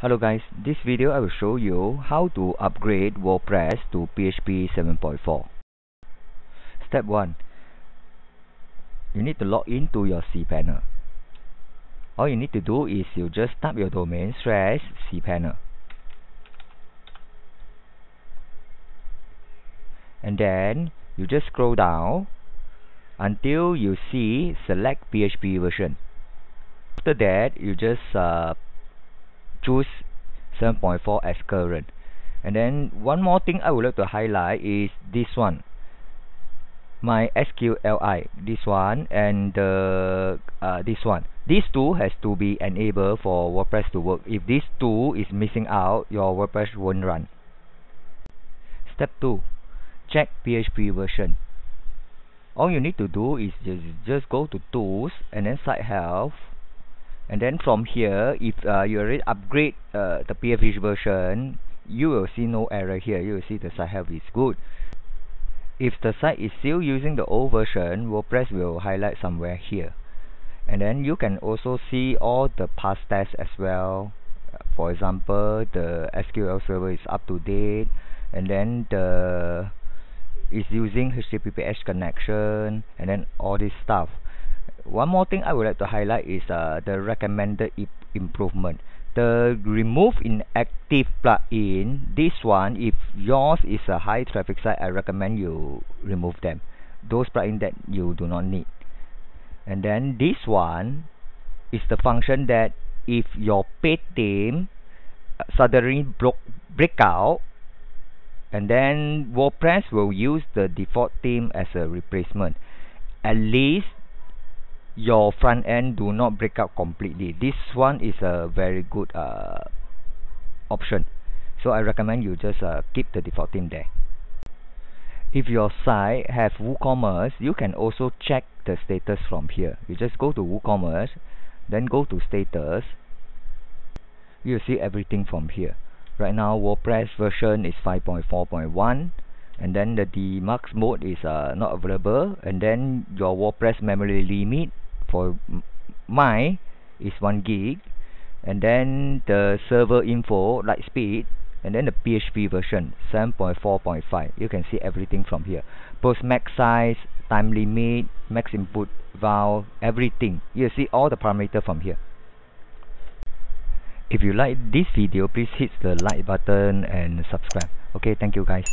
Hello guys, this video I will show you how to upgrade WordPress to PHP 7.4. Step 1. You need to log into your cPanel. All you need to do is you just type your domain slash cPanel. And then you just scroll down until you see select PHP version. After that, you just uh, choose 7.4 as current. And then one more thing I would like to highlight is this one. MySQLi this one and uh, this one. These two has to be enabled for WordPress to work. If this two is missing out your WordPress won't run. Step 2 check PHP version. All you need to do is just, just go to tools and then site health and then from here if uh, you already upgrade uh, the PHP version you will see no error here. You will see the site health is good. If the site is still using the old version WordPress will highlight somewhere here. And then you can also see all the past tests as well. For example the SQL server is up to date. And then the is using HTTPS connection. And then all this stuff one more thing I would like to highlight is uh, the recommended improvement. The remove inactive plugin this one if yours is a high traffic site I recommend you remove them. Those plugin that you do not need. And then this one is the function that if your paid theme uh, suddenly broke break out and then WordPress will use the default theme as a replacement. At least your front end do not break up completely. This one is a very good uh, option. So I recommend you just uh, keep the default theme there. If your site have WooCommerce you can also check the status from here. You just go to WooCommerce then go to status. You'll see everything from here. Right now WordPress version is 5.4.1 and then the debug mode is uh, not available and then your WordPress memory limit for my is 1 gig and then the server info LiteSpeed and then the PHP version 7.4.5 you can see everything from here. Post max size time limit max input val everything. You see all the parameter from here. If you like this video please hit the like button and subscribe. Okay thank you guys